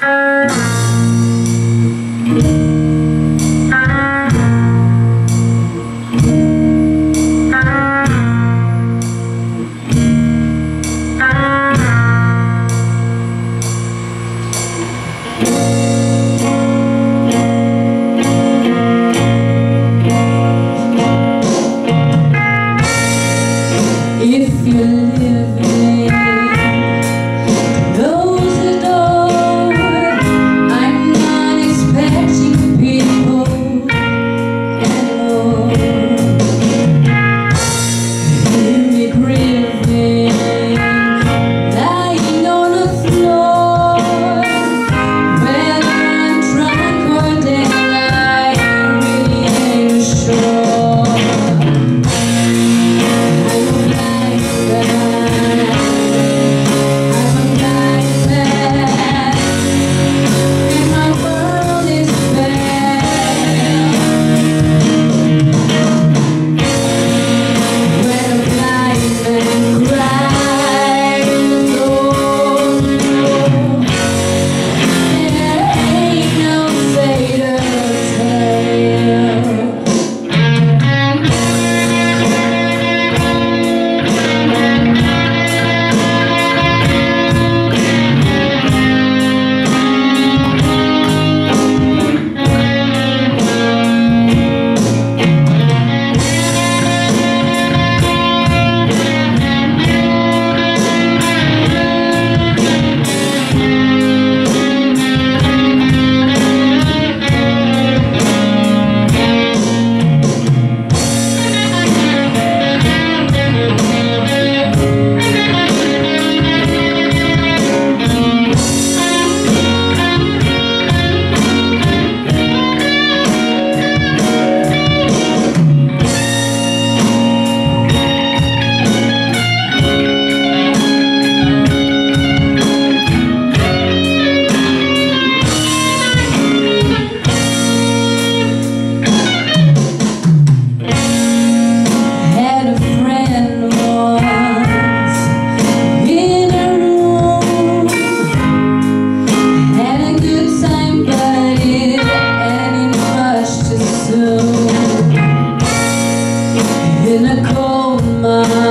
Thank mm you. my